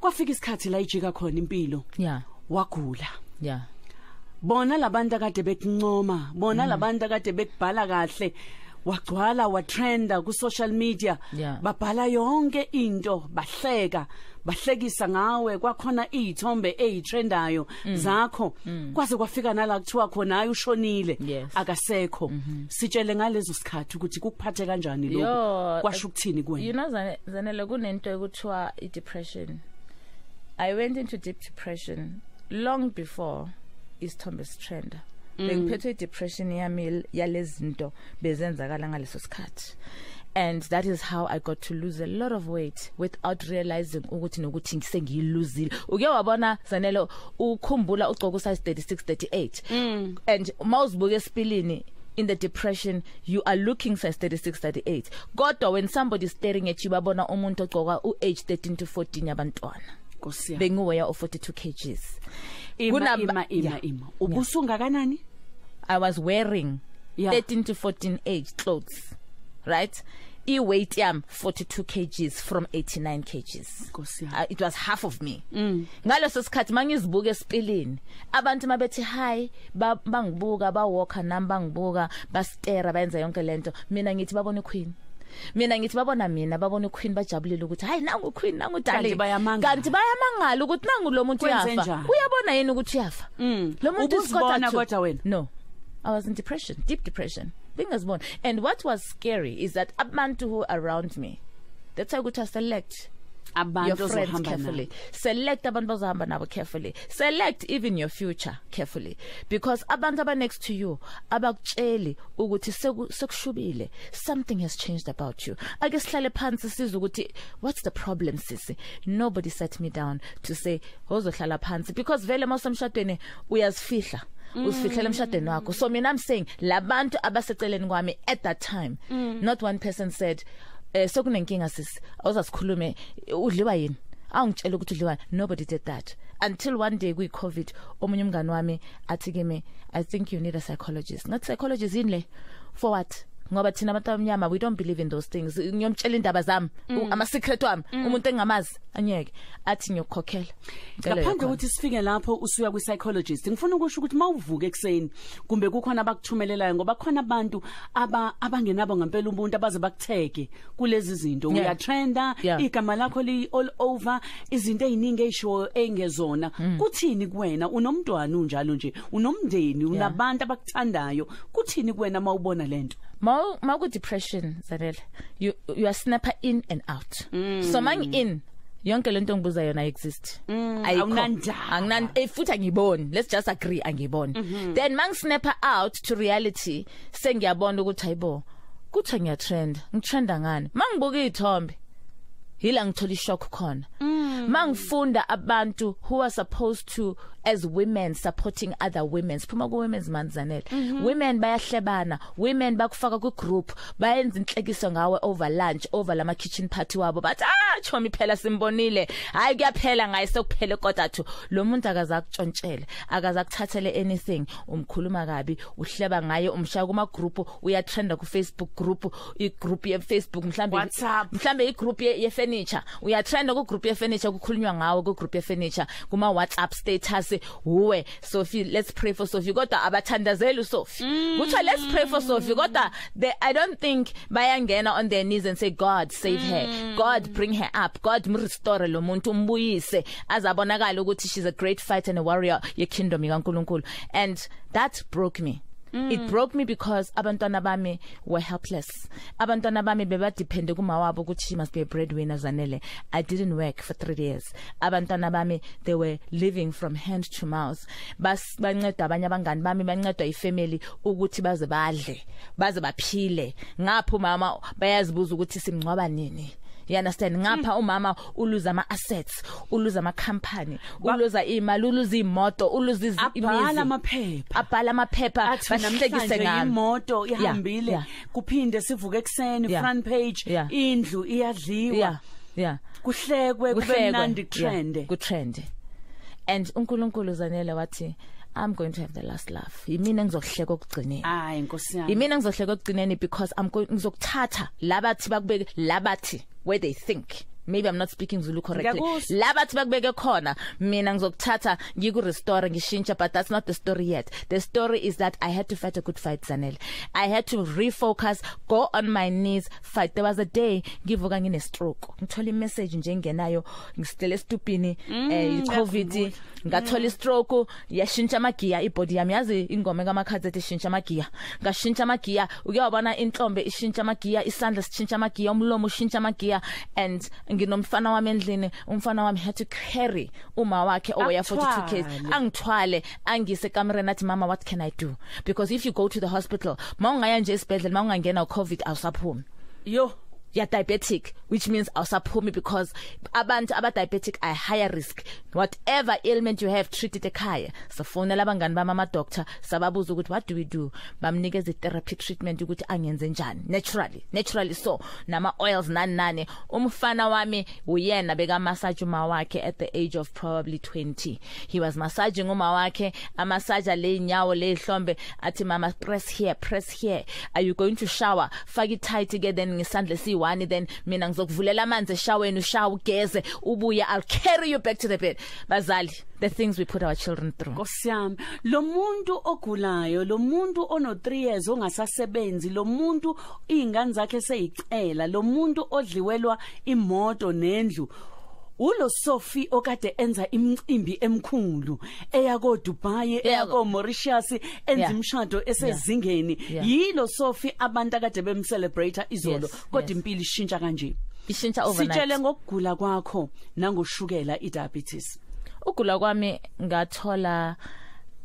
Kwafika isikhathi la ijika khona impilo. Yeah wagula. Yeah bona labantu akade bekuncoma bona labantu akade bekubhala kahle wagcwala watrenda ku social media. Yeah. babhala yonke into bahleka. Bahlekisa ngawe kwakhona izithombe ezitrendayo zakho. Kwaze kwafika nala kuthiwa khona hayi ushonile. Yes. akasekho. Sitshele ngalezo sikhathi ukuthi kukuphathe kanjani Yo, lokho kwasho ukuthini you kuwena know Zane- zanele kunento ekuthiwa i-depression. I went into deep depression long before isithombe sitrenda. Bengiphethwe i-depression yami yalezinto bezenzakala ngaleso sikhathi. And that is how i got to lose a lot of weight without realizing ukuthi nokuthi sengiyiluzile uke wabona zanele ukhumbula ugcoka usize 36 38 and mawuzibuka esipilini in the depression you are looking size 36 38 kodwa when somebody is staring at you babona umuntu ogcoka u-age 13 to 14 yabantwana. Nkosi yami. benguweya of 42 kgs ima kunaba- ima ima Yeah. ima. Ubusungakanani? I was wearing Yeah. 13 to 14 age clothes right? I-weight yam 42 kgs from 89 kgs Nkosi yami. uh, it was half of me Mm. ngaleso sikhathi mangizibuka esipilini abantu mabethi hi ba- bangibuka bawalker nami bangibuka bastera bayenza yonke lento mina ngithi babona queen mina ngithi babona mina babona queen bajabulile ukuthi hayi nangu queen nangu darling Kanti bayamangala. kanti bayamangala ukuthi nangu lo muntu Kwenze uyafa njani? uyabona yini ukuthi uyafa Mm. lo muntu Ubuzibona uScott kodwa wena? no i was in depression deep depression bengazibona and what was scary is that abantu who around me that's ukuthi I select your abantu friends carefully. Select abantu bazohamba nabo carefully. Select even your future carefully. Because abantu aba next to you abakutsheli ukuthi seku- sekushubile. Something has changed about you. Ake sihlale phansi sizwe ukuthi what's the problem sisi? Nobody sat me down to say ozohlala phansi. Because vele mawusemshadweni uyazifihla usifihlela emshadweni wakho. So mina i'm saying labantu abaseceleni kwami at that time not one person said eh sokunenkinga sisi awuzasikhulume udliwa yini? Awungitshela ukuthi udliwa nobody did that. Until one day kwi covid omunye umngane wami athi kimi i think you need a psychologist. Ngathi psychologist yini le? For what ngoba thina abantu abamnyama we don't believe in those things. Ngiyomtshela indaba zami. U- ama secret wami. Umuntu engamazi anyeke. Athi ngiyokukhokhela. Ngicela ngaphandle yokhona. ukuthi sifike lapho usuya kwi psychologist ngifuna ukusho ukuthi mawuvuka ekseni kumbe kukhona abakuthumelelayo ngoba khona abantu aba abangenabo ngempela umuntu abaze bakutheke kulezi zinto. Yeah. uyatrenda Yeah. igama lakho li all over izinto eziningi ezisho engezona kuthini kuwena? Unomntwana unjalo nje? Unomndeni? Unabantu abakuthandayo? Kuthini kuwena mawubona lento? Mau mau depression zanele you you are snapper in and out. So mang in yonke lento ngibuza yona exist. Ayikho. awunandaba. anginan eh futhi angiboni. Let's just agree angiboni. Then mang snapper out to reality sengiyabona ukuthi hayibo kuthi ngiyatrend ngitrenda ngani? Mangibuka izithombe hila ngithola ishock khona. Mangifunda abantu who are supposed to as women supporting other women. Siphuma ku women's month zanele women bayahlebana women bakufaka ku group bayenza inhlekiso ngawe over lunch over lama kitchen party wabo. Bathi ah chomi phela simbonile. Hayi kuyaphela ngaye sekuphele kodwa thu lo muntu akaza kutshontshele akaza kuthathele anything. Umkhuluma kabi uhleba ngaye umshaya kuma group uyatrenda ku Facebook group i group ye Facebook mhlambe WhatsApp. mhlambe i group ye, ye furniture uyatrenda ku group ye furniture kukhulunywa ngawe ku group ye furniture kuma WhatsApp status uwe Sophie let's pray for Sophie. Kodwa abathandazeli uSophie. Mm. Kuthiwa let's pray for Sophie. Kodwa they I don't think bayangena on their knees and say God save her. Mm. God bring her up. God mrestore lo muntu umbuyise. Azabonakala ukuthi she's a great fighter and a warrior ye kingdom kaNkuluNkulu and that broke me Mm. It broke me because abantwana bami were helpless. Abantwana bami beba depend kuma wabo ukuthi must be a breadwinner zanele. I didn't work for 3 years. Abantwana bami they were living from hand to mouth. Bas banceda abanye abangani bami bancedwa ifamily ukuthi baze badle, baze baphile. Ngapho mama bayazibuza ukuthi simncwaba nini. You understand ngapha umama uluza ama assets uluza ama company uluza imali uluza imoto uluza izi- abhala imizi. amaphepha abhala amaphepha athi bahlekise namhlanje ngami imoto ihambile yeah. kuphinde sivuke ekseni Yeah. front page Yeah. indlu iyadliwa yeah yeah kuhlekwe kube Kuhlekwe. mnandi Yeah, trend kutrend and uNkulunkulu zanele wathi I'm going to have the last laugh. Yimina engizohleka okugcineni. Hayi nkosi yami. Yimina engizohleka okugcineni because I'm going ngizokuthatha labathi bakubeke labathi where they think maybe I'm not speaking Zulu correctly. Ngiyakuzwa. labathi bakubeke khona mina ngizokuthatha ngiku restore ngishintsha but that's not the story yet. The story is that I had to fight a good fight Zanele. I had to refocus go on my knees fight. There was a day ngivuka ngine stroke ngithola imessage nje engenayo ngisitele estupini eh i covid ngathola istroke yashintsha amagiya ibody yami yazi ingoma kaMakhadzi ethi shintsha amagiya. Ngashintsha amagiya ukuyabona inhlombe ishintsha amagiya isandla sishintsha amagiya umlomo ushintsha amagiya and nginomfana wami endlini umfana wami had to carry uma wakhe oweya 42 kgs Akuthwale. angithwale angise kamereni athi mama what can i do? Because if you go to the hospital mawungaya nje esibhedlela mawungangena ucovid awusaphumi. Yo ya diabetic which means awusaphumi because abantu aba diabetic are higher risk. Whatever ailment you have treat it ekhaya. Safonela abangani bama ama doctor sababuza ukuthi what do we do? Bamnikeza therapy treatment ukuthi angenze njani. Naturally naturally so. Nama oils nani nani. Umfana wami uyena beka massage uma wakhe at the age of probably 20 he was massaging uma wakhe amassage le inyawo le ihlombe. Athi mama press here press here. Are you going to shower? Fake it tight ke then ngisandle siyi1 then mina ngizokuvulela amanzi eshaweni ushawa ugeze ubuye i'll carry you back to the bed. Bazali the things we put our children through. Nkosi yami lo muntu ogulayo lo muntu ono 3 years ongasasebenzi lo muntu ingane zakhe seyicela lo muntu odliwelwa imoto nendlu ulo Sophie okade enza imicimbi emkhulu eya ko Dubai eya ko Mauritius enza Yeah. imshado esezingeni Yeah. yilo Sophie abantu akade bemcelebrate izolo Yes, kodwa yes. impilo ishintsha kanje ishintsha overnight sitshele ngokugula kwakho nangoshukela idiabetes ugula kwami ngathola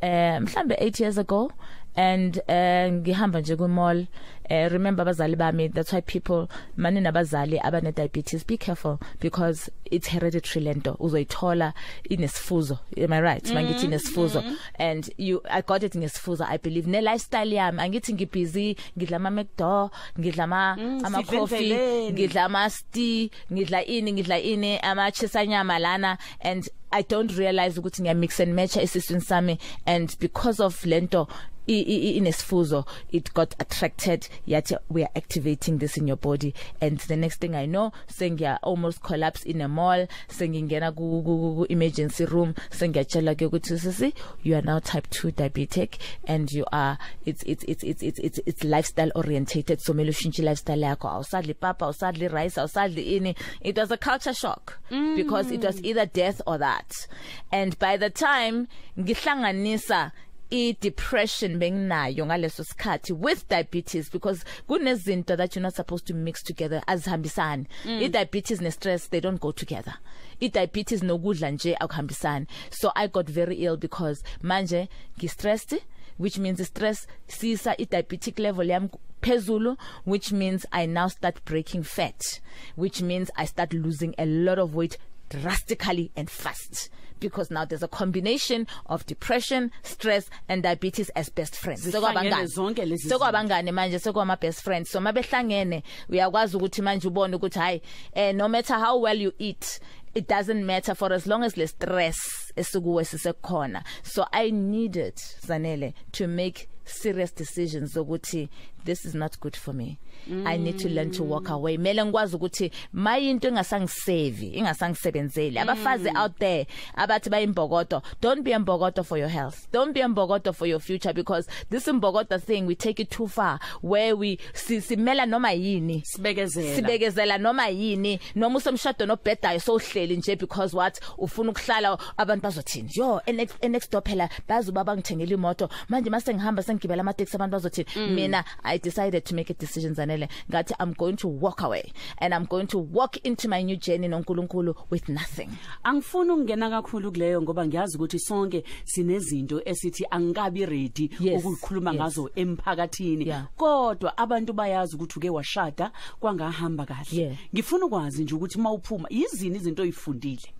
eh mhlambe 8 years ago and eh ngihamba nje ku mall eh remember abazali bami that's why people mani nabazali abane diabetes be careful because it's hereditary lento uzoyithola inesifuzo am i right? Mangithi inesifuzo. and you i got it ngesifuzo i believe. Ne lifestyle yami angithi ngibusy ngidla ama McDo ngidla ama ama sidla coffee endleleni. ngidla ama stew ngidla ini ngidla ini ama chisanyama lana. And I don't realize ukuthi ngiya mix and match esiswini sami. And because of lento inesifuzo. It got attracted. Yet we are activating this in your body. And the next thing i know sengiya almost collapse in a mall sengingena ku emergency room sengiyatshela ke ukuthi sisi you are now type 2 diabetic and you are it's it's it's it's it's it's, it's lifestyle orientated. So mele ushintshe lifestyle yakho. Awusadli papa awusadli rice awusadli ini. It was a culture shock mm. because it was either death or that. And by the time ngihlanganisa i depression benginayo ngaleso sikhathi with diabetes because kunezinto that you're not supposed to mix together azihambisani. Mm. i diabetes ne stress they don't go together. I diabetes nokudla nje akuhambisani. So i got very ill because manje ngistressed which means stress sisa i diabetic level yami phezulu which means i now start breaking fat which means i start losing a lot of weight drastically and fast because now there's a combination of depression stress and diabetes as best friends. Zihlangene zonke lezi zinto. sekwabangane manje? Sekwama best friends. So mabehlangene uyakwazi ukuthi manje ubone ukuthi hayi eh no matter how well you eat it doesn't matter for as long as le stress esikuwe sisekhona. So i needed zanele to make serious decisions ukuthi this is not good for me mm. i need to learn to walk away. Mele ngikwazi ukuthi mayinto engasangisave ingasangisebenzeli. Abafazi out there abathi bayimbokodo don't be embokodo for your health. Don't be embokodo for your future because this imbokodo thing we take it too far where we si- simela noma yini. Sibekezela. Sibekezela noma yini. Noma usomshado nobhedayo sohleli nje because what? Ufuna ukuhlala abantu bazothini yo enext door phela bazuba bangithengela imoto. Manje mase ngihamba sengigibela ama taxi abantu bazothini mina i decided to make a decision zanele ngathi i'm going to walk away and i'm going to walk into my new journey noNkulunkulu with nothing angifuni ukungena kakhulu kuleyo ngoba ngiyazi ukuthi sonke sinezinto esithi angikabi ready Yes, ukukhuluma yes. ngazo emphakathini Yeah. kodwa abantu bayazi ukuthi uke washada kwangahamba kahle Yeah. ngifuna ukwazi nje ukuthi mawuphuma yizini izinto oyifundile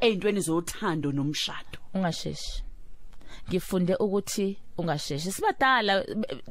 eyintweni zothando nomshado ungasheshi ngifunde ukuthi ungasheshi sibadala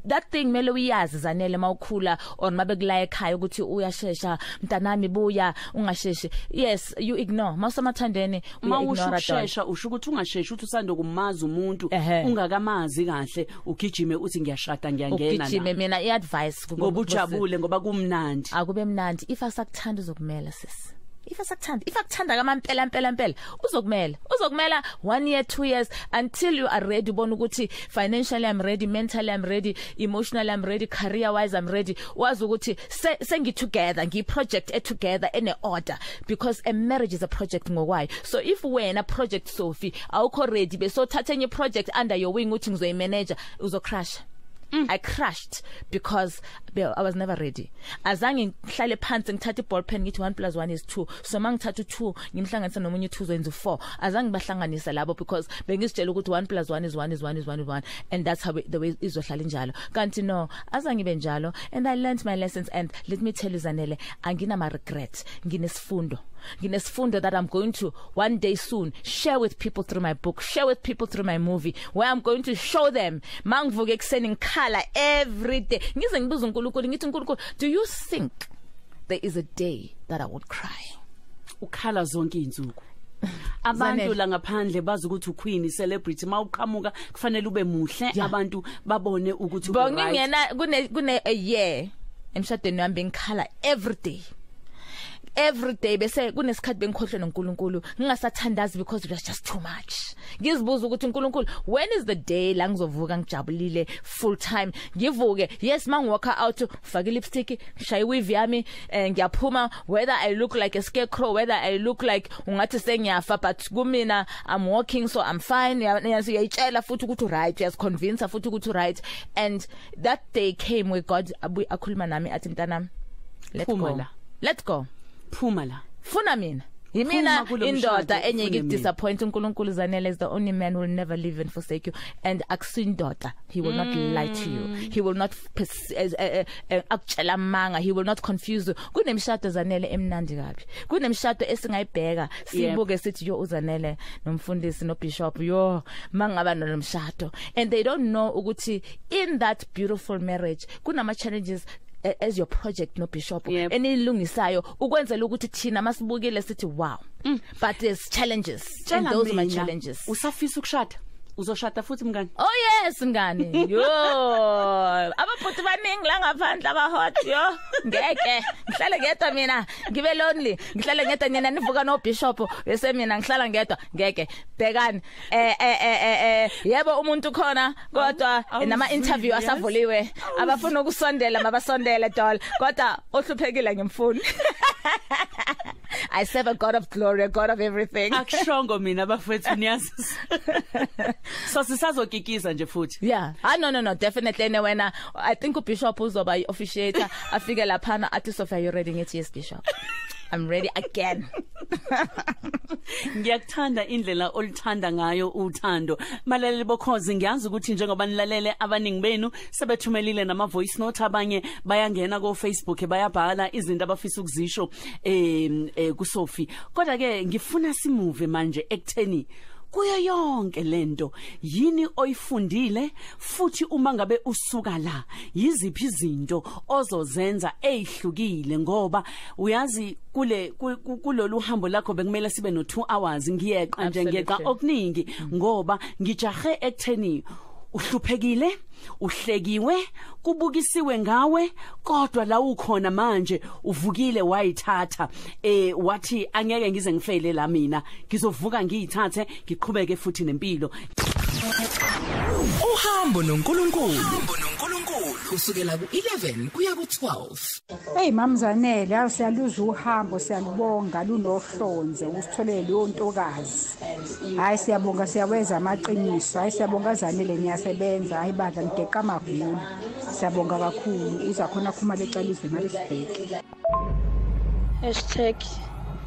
that thing mele uyazi zanele mawukhula or mabekulaya ekhaya ukuthi uyashesha mntanami buya ungasheshi yes you ignore mawusamathandeni mawusho uya-ignora dog. ukushesha usho ukuthi ungasheshi uthi usanda kumazi umuntu Ehhe. ungakamazi kahle ugijime uthi ngiyashada ngiyangena ugijime la. mina i-advice ngoba ujabule ngoba kumnandi akube mnandi if asakuthanda uzokumela sisi if asakuthanda if akuthanda kamampela mpela mpela uzokumela. Uzokumela 1 year 2 years until you are ready ubona ukuthi financially i'm ready mentally i'm ready emotionally i'm ready career wise i'm ready. Wazi ukuthi se- sengi together ngi project e together ene order because a marriage is a project ngokwayo. So if wena project Sophie awukho ready besothatha enye project under your wing uthi ngizoyimanage uzocrash Mm. I crashed because I was never ready. Azange ngihlale phansi ngithatha iball pen ngithi 1 + 1 is 2. So mangithatha u2 ngimhlanganisa nomunye u2 zenza u4. Azange bahlanganisa labo because bengisitshela ukuthi 1 + 1 is 1 is 1 is 1 is 1 and that's how it, the way is izohlala njalo. Kanti no, azange benjalo and I learned my lessons and let me tell you Zanele, angina ma regret. Nginesifundo. Nginesifundo that I'm going to one day soon share with people through my book, share with people through my movie where I'm going to show them mangivuke ekseni ngikhala every day. Ngize ngibuza uNkulunkulu ngithi uNkulunkulu, do you think there is a day that I would cry? ukhala zonke izinsuku abantu la ngaphandle bazi ukuthi uqueen celebrity mawuqhamuka kufanele ube muhle Yeah. abantu babone ukuthi Bo u-right. ngingena kune kune a year emshadweni wami ngikhala every day. Every day bese kunesikhathi bengikhohlwe noNkulunkulu. Ngingasathandazi because it was just too much. Ngizibuza ukuthi uNkulunkulu when is the day la ngizovuka ngijabulile full time ngivuke yes mangiwalk out fake lipstick ngishaye weave yami eh, ngiyaphuma. Whether i look like a scarecrow whether i look like ungathi sengiyafa but kumina i'm walking so i'm fine. Uyayitshela futhi ukuthi right uyaziconvince futhi ukuthi right and that day came where god akhuluma nami athi mntanami let's go. Let's go phuma la. Funa mina. Yimina indoda enye ngidisappoint uNkulunkulu zanele is the only man who will never leave and forsake you. And akusindoda he will not lie to you. He will not eh, eh, eh, akutshela manga. He will not confuse you. Kunemshado zanele emnandi kabi. Kunemshado esingayibheka. Sibuke sithi yo uzanele nomfundisi no bishop yo mangaba nomshado and they don't know ukuthi in that beautiful marriage kunama challenges as your project no bishop Yep. enilungisayo ukwenzela ukuthi thina masibukile sithi wow. But there's challenges and Tshela those are my mina, challenges. usafisa ukushada? Uzoshada futhi mngani? Oh yes ngani yo ababhuti baningi la ngaphandle abahot yo. Ngeke ngihlale ngedwa mina. Ngibe lonely. Ngihlale ngedwa nina nivuka no bishop bese mina ngihlala ngedwa. Ngeke bhekani. Eh eh eh eh, eh yebo umuntu khona kodwa Awu- nama interview awuzwile, yes? asavuliwe. Abafuna ukusondela mabasondele doll. Kodwa ohluphekile ngimfuni. I serve a God of glory a God of everything. Akushongo mina bafethu niyazi so sisazokikiza nje futhi. Yeah. Ah no no no definitely. And when I, think uBishop uzoba officiator afike laphana athi Sophia you ready. Ngithi yes Bishop. I'm ready again. Ngiyakuthanda indlela olithanda ngayo uthando. Malaleli bokhozi ngiyazi ukuthi njengoba nilalele abaningi benu sebethumelile nama voice note abanye bayangena ko Facebook bayabhala izinto abafisa ukuzisho eh eh, ku Sophie. Kodwa ke ngifuna simuve manje ekutheni kuyo yonke lento yini oyifundile? Futhi uma ngabe usuka la yiziphi izinto ozozenza ezihlukile ngoba uyazi kule ku- ku- kulolu hambo lakho bekumele sibe no 2 hours ngiyeqa nje ngiyeqa Absolutely. okuningi. Ngoba ngijahe ekutheni uhluphekile uhlekiwe kubukisiwe ngawe kodwa la ukhona manje uvukile wayithatha. Eh wathi angeke ngize ngifele la mina ngizovuka ngiyithathe ngiqhubeke futhi nempilo. Uhambo noNkulunkulu. Kusukela ku11 kuya ku12 Hey mamzanele yazi siyaluza uhambo siyalibonga lunohlonze usitholele leyo ntokazi. Hayi siyabonga siyawenza amaqiniso. Hayi siyabonga zanele niyasebenza. Hayi badla nigeqa amagulu siyabonga kakhulu. Uza khona khuma lecalizwe nalisibheke hashtag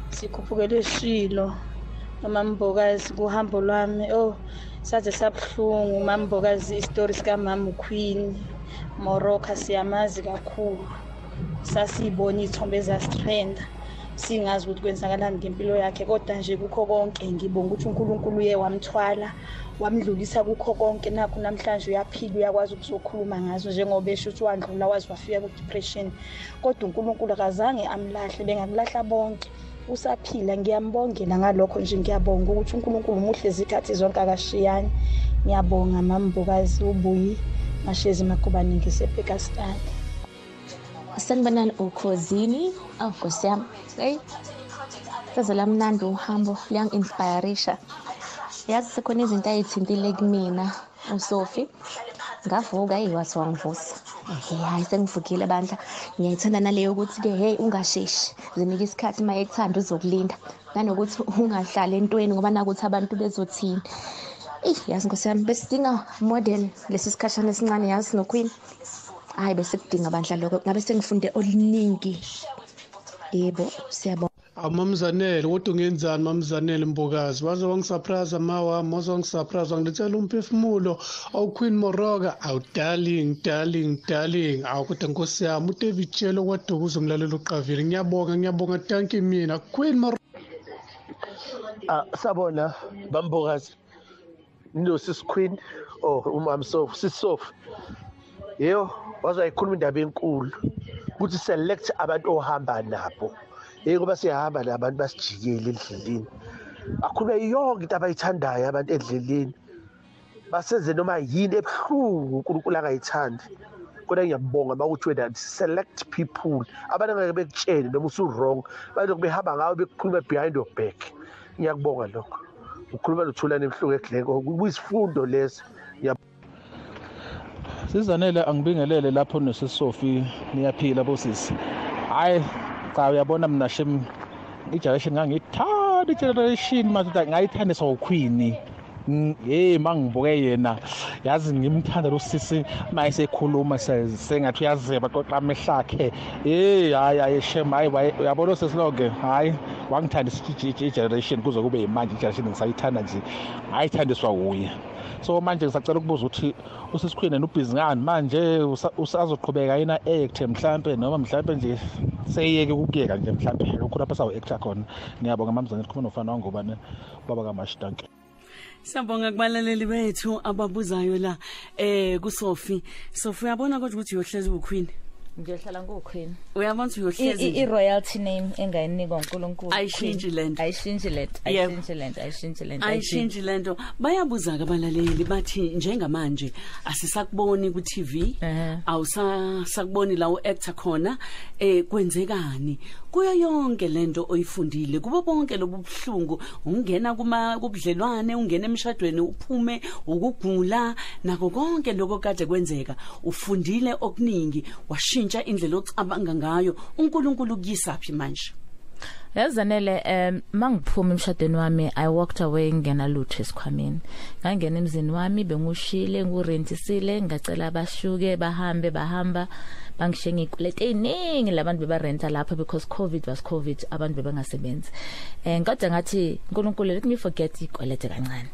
sikhuphukele isilo. Nomambokazi kuhambo lwami. Oh saze sabuhlungu mambokazi isitori sikamama uqueen. Moroka siyamazi kakhulu. Sasiyibona iy'thombe ezasitrenda singazi ukuthi kwenzakalani ngempilo yakhe kodwa nje kukho konke ngibonga ukuthi unkulunkulu uye wamthwala wamdlulisa kukho konke. Nakho namhlanje uyaphila uyakwazi ukuzokhuluma ngazo njengoba esho ukuthi wandlula waze wafika ku-depression. Kodwa unkulunkulu akazange amlahle bengakulahla bonke. Usaphila ngiyambongela ngalokho nje ngiyabonga ukuthi unkulunkulu muhle zikhathi zonke akashiyani. Ngiyabonga mambokazi ubuyi. Mashezi makubani sepekastani sanibonani ukhosini awu nkosi yami. Eyi saze lamnandi uhambo liyangi-inspirisha yazi sekhona izinto ayithintile kumina usofi ngavuka eyi wathi wangivusa. Eh, hhayi sengivukile bandla. Ngiyayithanda naleyo ukuthi-ke heyi ungasheshi. Zinika isikhathi uma ekuthanda uzokulinda. Nanokuthi ungahlali entweni ngoba nakuthi abantu bezothini. eyi yazi nkosi yami besidinga more than lesi sikhashana esincane yazi noqueen hayi bese kudinga bandla lokho ngabe sengifunde oluningi yebo siyabonga awumamzanele kodwa ungenzani mamzanele mbokazi waze wangisurprise mawami waze wangisurprise wangilethela umphefumulo awuqueen moroka awu darling darling darling. Awu kodwa nkosi yami udavid chelo kwaduka uzongilalela uqavile ngiyabonga ngiyabonga tanki mina. Queen moroka Ah sabona bambokazi nino sis queen. Oh umam sof sis sof yebo wazayikhuluma indaba enkulu ukuthi select abantu ohamba nabo. Hey ngoba siyahamba nabantu basijikele endleleni. Akhuluma yonke into abayithandayo abantu endleleni. Basenze noma yini ebuhlungu uNkulunkulu angayithandi. Kodwa ngiyabonga makuthi wena select people abantu angeke bekutshele noma usu-wrong balokhu behamba ngawo bekukhuluma behind your back. Ngiyakubonga lokho. Ukhuluma nothulane emhlungu ekudleko kuyisifundo leso. Sizanele angibingelele lapho nesisofi niyaphila bosisi. Hayi cha uyabona mina shem igeneration ngangiyithanda igeneration manje ngayithandiswa uqueen. Hey mangibuke yena yazi ngimthanda lo sisi mayisekhuluma sengathi uyazeba qoqa amehla akhe hey hayi hayi shem hayi uyabona sesiloke hayi wangithandisa igeneration kuze kube yimanje igeneration ngisayithanda nje. Ngayithandiswa uye so manje ngisacela ukubuza ukuthi usisikhwini nubhizi ngani? Manje usa- usazoqhubeka yena act mhlambe noma mhlambe nje seyiyeke ukuyeka nje mhlambe lokhu lapho sawo actor khona? Ngiyabonga mamzane khuluma nofana wangobani baba kamashitanke Siyabonga kubalaleli bethu ababuzayo la eh kuSophie. Sophie uyabona kodwa ukuthi uyohlezi uQueen. ngiyohlala nguqueen Uyabona ukuthi I- uyohlezi i- nje. i-royalty name engayinikwa unkulunkulu Ayishintshi Queen. lento. ayishintshi lento Yebo. ayishintshi lento ayishintshi lento ayishintshi lento bayabuza ke abalaleli bathi njengamanje asisakuboni ku TV Ehhe. awusakuboni la uactor khona eh kwenzekani kuyo yonke lento oyifundile. Kubo bonke lobuhlungu ungena kuma kubudlelwane ungena emshadweni uphume ukugula. Nako konke lokho kade kwenzeka. Ufundile okuningi. Washintsha indlela ocabanga ngayo. uNkulunkulu kuyisaphi manje? Yazanele um mangiphuma emshadweni wami i walked away ngena lutho esikhwameni. Ngangena emzini wami bengushile ngurentisile ngacela abashuke bahambe bahamba. Bangishiye ngikwelete eziningi labantu bebarenta lapha because covid was covid abantu bebangasebenzi eh kodwa ngathi uNkulunkulu let me forget ikwelete kancane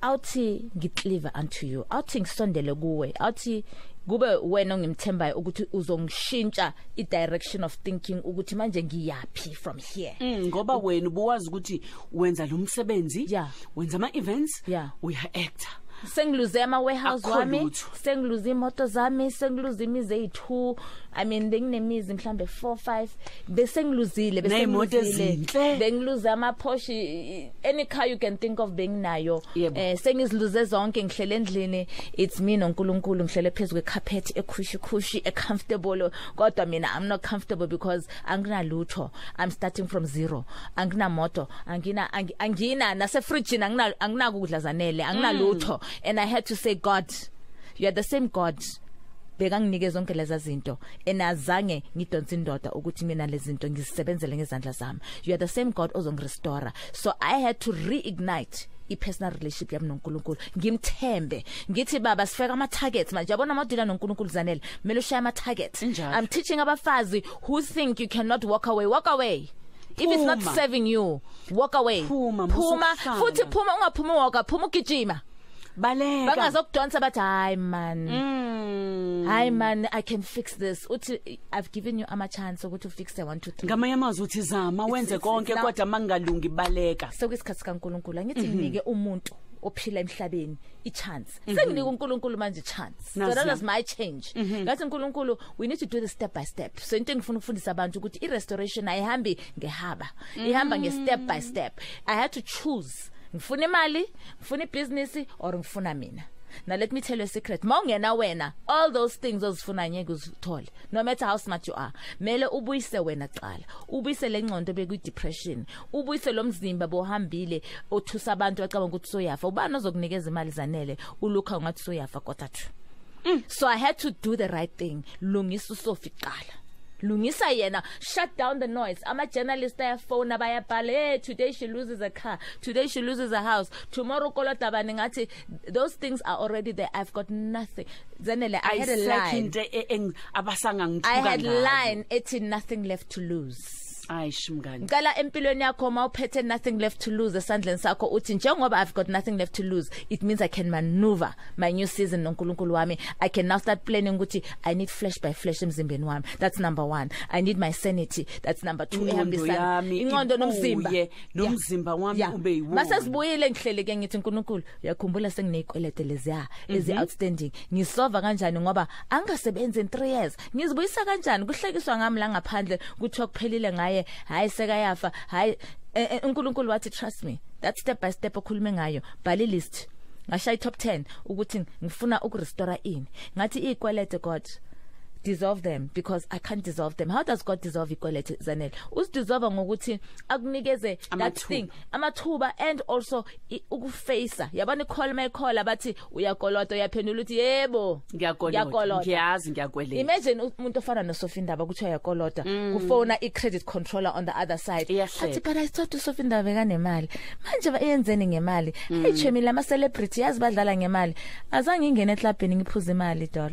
awuthi ngicleave unto you awuthi ngisondele kuwe awuthi kube wena ongimthembayo ukuthi uzongishintsha i direction of thinking ukuthi manje ngiyapi from here Mm, ngoba wena ubuwazi ukuthi wenza lo msebenzi Yeah. wenza ama events Yeah. uya actor sengiluze ama warehouse Akukho wami lutho. sengiluze imoto zami sengiluze imizi eyi2 i mean benginemizi mhlambe 4 5 bese ngiluzile bese Ney'moto ngiluzile. ezinhle. bengiluze ama Porsche any car you can think of benginayo eh sengiziluze zonke ngihlele endlini. It's me noNkulunkulu ngihlele phezulu kwecarpet ekhushi khushi e comfortable kodwa mina i'm not comfortable because anginalutho. I'm starting from zero. Anginamoto. Angina angi- angina nase fridge angina anginakudla zanele. Anginalutho. And i had to say god you are the same god bekanginike zonke leza zinto. Enazange ngidonsa indoda ukuthi mina lezi zinto ngizisebenzele ngezandla zami. You are the same god ozongirestore so i had to reignite i-personal relationship yami noNkulunkulu. Ngimthembe. Ngithi baba sifeka ama targets manje. Yabona amadila noNkulunkulu zanele kumele ushaye ama targets Injalo. i'm teaching abafazi who think you cannot walk away. Walk away. If it's not Phuma. serving you walk away. Phuma, phuma. Musukuhlala. futhi phuma ungaphuma walka phuma ugijima. Baleka. Bangazokudonsa bathi hayi man. Mm. hayi man i can fix this. Uthi i've given you ama chance ukuthi ufixe 1 2 3 ngamanye amazwi uthi zama wenze it's- konke now- kodwa mangalungi baleka. Sekuyisikhathi kaNkuluNkulu angithi Mhm. nginike umuntu ophila emhlabeni ichance. Senginike uNkulunkulu manje chance so Nazi that ya. was my change. Ngathi uNkulunkulu we need to do this step by step. So into engifuna ukufundisa abantu ukuthi i restoration ayihambi ngehaba ihamba nge step by step. I had to choose ngifuna imali ngifuna ibusiness or ngifuna mina Now let me tell you a secret. Mawungena wena, all those things ozifuna ngeke uzithole. No matter how smart you are. Mele ubuyise wena qala. Ubuyise lengqondo beku depression. Ubuyise lo mzimba bohambile othusa abantu bacabanga ukuthi soyafa. Ubani ozokunikeza imali zanele? Ulukha ngathi soyafa kodwa thu. So I had to do the right thing. Lungisa uSophie qala. Lungisa yena shut down the noise. Ama journalists ayafona bayabhala hey today she loses a car. Today she loses a house. Tomorrow kolota bani ngathi those things are already there. I've got nothing. Zanele i had a line. into eng- abasanga i had line ethi nothing left to lose ayish mngani ngicela empilweni yakho mawuphethe nothing left to lose esandleni sakho uthi njengoba i've got nothing left to lose it means i can maneuver my new season noNkulunkulu wami. I can now start planning ukuthi i need flesh by flesh emzimbeni wami. That's number 1 i need my sanity. That's number 2 Ingqondo ehambisana. yami inqondo nomzimba. ibuye, nomzimba wami ube yiwona. mase sibuyile ngihlele ke ngithi uNkulunkulu uyakhumbula senginezikwelete leziya ezi outstanding. Ngisova kanjani ngoba angasebenzi in 3 years? Ngizibuyisa kanjani? Kuhlekiswa ngami la ngaphandle kuthiwa kuphelile ngaye hayi sekayafa hayi eh, eh, uNkulunkulu wathi trust me that step by step okhulume ngayo bhala list ngashaya i top 10 ukuthi ngifuna ukurestore ini. Ngathi ikwelete god. Dissolve them because I can't dissolve them. How does God dissolve equality Zanel? Usidissolve ngokuthi akunikeze that Amathuba. thing amathuba and also i- ukufacea. Yabona icall my call abathi uyakolota uyaphendula uthi yebo ngiyakolota ngiyazi ngiyakweleta Imagine u- umuntu ofana noSofindaba kuthiwa yakolota kufona i-credit controller on the other side. Iyahleka. Athi but I thought uSofindaba bekanemali. Manje bayenzeni ngemali? Hey chemi lama celebrity yazi badlala ngemali. Azange ingene eklabhini ngiphuza imali doll.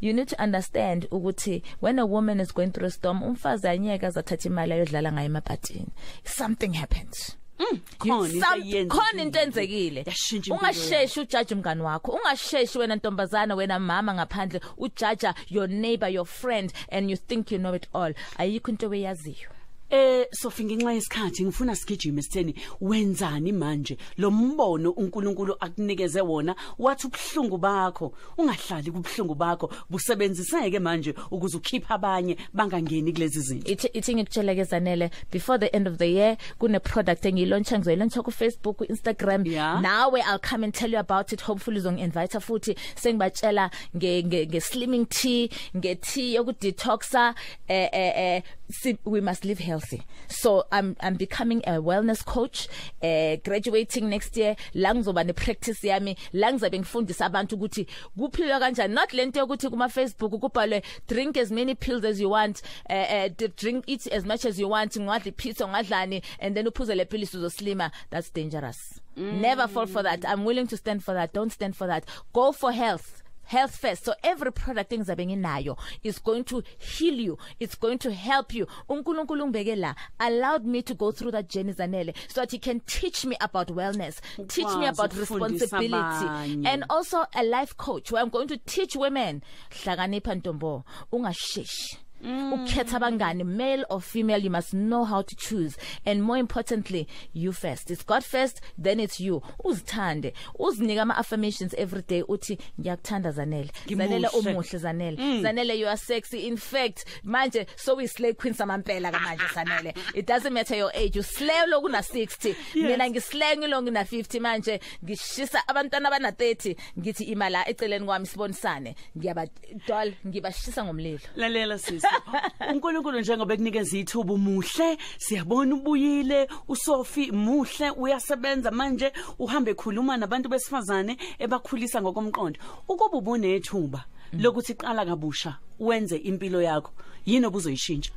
You need to understand ukuthi when a woman is going through a storm umfazi anyeke azathatha imali ayodlala ngayo emabhatini. Something happened. Hmm, you- khona into some- eyenzekile. khona into enzekile ungasheshi ujaji umngani wakho ungasheshi wena ntombazana wena mama ngaphandle ujaja your neighbor your friend and you think you know it all ayikho into oyaziyo Eh Sofi ngenxa yesikhathi ngifuna sigijime sitheni? Wenzani manje? Lo mbono uNkulunkulu akunikeze wona wathi ubhlungu bakho ungahlali kubhlungu bakho busebenziseke manje ukuze ukhipha abanye bangangeni kulezi zinto. Ithi ithi ngikutsheleke zanele before the end of the year kune product engiyilauncha ngizoyilauncha ku Facebook ku Instagram Yeah. nawe I'll come and tell you about it. Hopefully uzongi-invite futhi. Sengibatshela nge nge, nge slimming tea nge tea yoku detoxa eh eh eh si- we must live healthy. Healthy. So i'm i'm becoming a wellness coach uh graduating next year. La ngizoba ne practice yami. La ngizabe ngifundisa abantu ukuthi kuphilwa kanjani. Not lento yokuthi kuma Facebook kubhalwe drink as many pills as you want. Uh, uh drink eat as much as you want. Ngadli pizza ngadlani and then uphuze le pills uzoslima that's dangerous. Mm. never fall for that. I'm willing to stand for that. Don't stand for that. Go for health health first. So every product engizabe nginayo is going to heal you. It's going to help you. uNkulunkulu ngibeke la allowed me to go through that journey zanele so that he can teach me about wellness teach me about responsibility and also a life coach where I'm going to teach women hlakanipha ntombo ungasheshi ukhetha abangani male or female you must know how to choose. And more importantly you first. It's god first then it's you. Uzithande. Uzinika ama affirmations every day uthi ngiyakuthanda zanele. Zanele umuhle zanele. Mm. zanele you are sexy. In fact manje so we slay queen samampela kamanje zanele. It doesn't matter your age. You slay lo kuna 60 mina ngislay ngilo ngina 50 manje. Ngishisa abantwana abana 30 ngithi imala eceleni kwami sibonisane. Ngiyabadol ngibashisa ngomlilo. Lalela sisi uNkulunkulu njengoba ekunikeza ithuba umuhle siyabona ubuyile uSophie muhle uyasebenza manje uhambe khuluma nabantu besifazane ebakhulisa ngokomqondo. Ukuba ubunethuba lokuthi qala kabusha wenze impilo yakho yini obuzoyishintsha?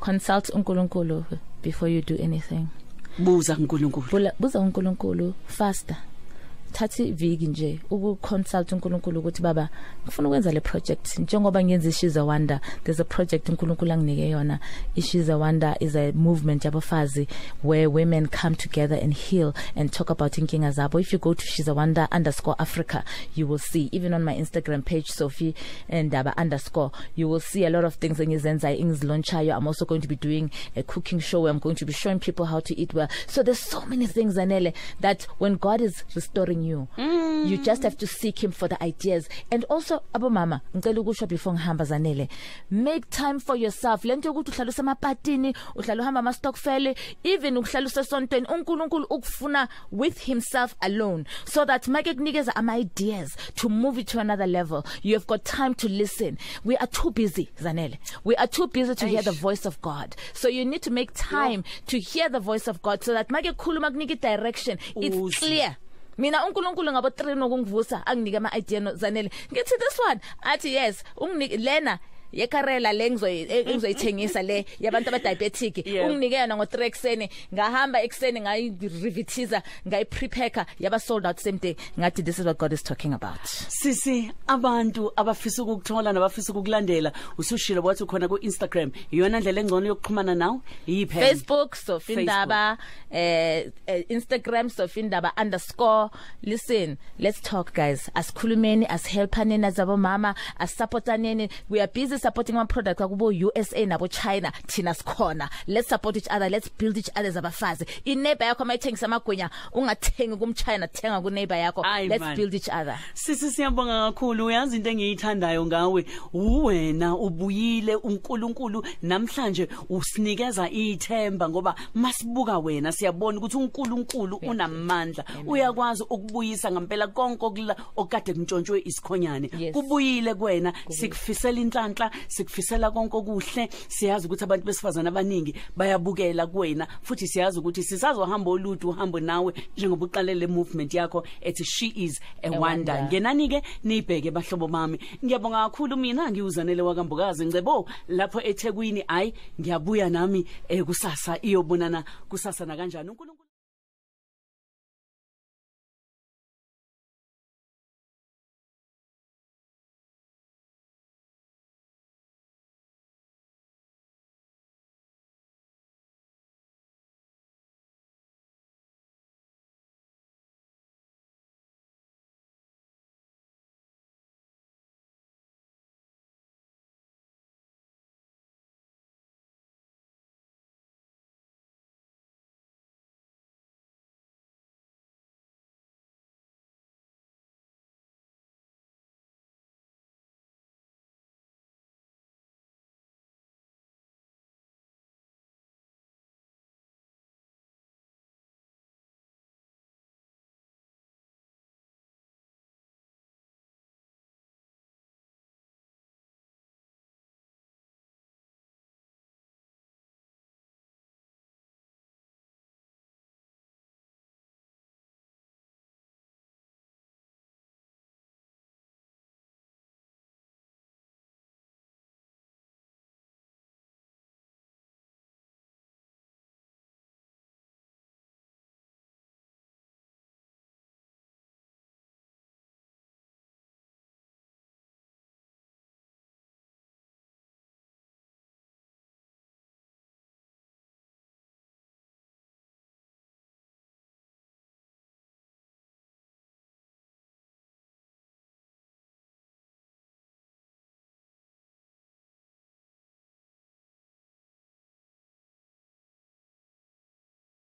Consult uNkulunkulu before you do anything. Buza uNkulunkulu. Buza uNkulunkulu faster. Thathi iviki nje ukuconsult uNkulunkulu ukuthi baba ngifuna ukwenza le project. Njengoba ngiyenza ishiza wonder there's a project uNkulunkulu anginike yona. Ishiza wonder is a movement yabafazi where women come together and heal and talk about inkinga zabo. If you go to shiza underscore africa you will see. Even on my instagram page sophie ndaba underscore you will see a lot of things engizenza engizilaunchayo i'm also going to be doing a cooking show where i'm going to be showing people how to eat well. So there's so many things anele that when god is restoring you. Mm. you just have to seek him for the ideas. And also abomama ngicela ukusho before ngihamba zanele. Make time for yourself. Lento ukuthi uhlala usemapatini uhlala uhamba ama stockfele even ukuhlala usesontweni uNkulunkulu ukufuna with himself alone. So that make kunikeza ama ideas to move it to another level. You have got time to listen. We are too busy zanele. We are too busy to Eish. hear the voice of God. So you need to make time yeah. to hear the voice of God so that make khuluma direction it's Uzi. clear mina uNkulunkulu ngabo 3 nokungivusa anginike ama idea zanele ngithi this one athi yes unginike lena yekarela le ngizoyithengisa le yabantu abadiabetic unginike yona ngo3 ekseni ngahamba ekseni ngayirevitiza ngayiprepare yaba sold out same day. Ngathi this is what God is talking about. Sisi abantu abafisa ukukuthola nabafisa ukukulandela usushilo wathi khona ku Instagram iyona ndlela engcono yokuxhumana nawe? Yiphe Facebook sofindaba eh Instagram sofindaba_ listen let's talk guys. Asikhulumeni asihelpaneni azabo mama asupportaneni we are busy supporting ama products akubo USA nabo China thina sikhona. Let's support each other let's build each other abafazi. Ineighbor yakho mayithengisa amagwinya ungathengi kumchina thenga ku neighbor yakho let's man. build each other. Sisi siyabonga kakhulu. Uyazi into engiyithandayo ngawe? Uwena ubuyile uNkulunkulu namhlanje usinikeza ithemba ngoba masibuka wena. Siyabona ukuthi uNkulunkulu unamandla. Uyakwazi ukubuyisa ngempela konke okukade kuntshontshwe isikhonyane. Kubuyile kuwena sikufisela inhlanhla sikufisela konke okuhle siyazi ukuthi abantu besifazane abaningi bayabukela kuwena futhi siyazi ukuthi sisazohamba olude uhambo nawe njengoba uqalele movement yakho ethi she is a wonder. ngenani ke niyibheke bahlobo bami. Ngiyabonga kakhulu mina ngiwuzanele wakambukazi ngcebo lapho eThekwini. Hayi ngiyabuya nami um kusasa iyobonana kusasa nakanjani uNkulunkulu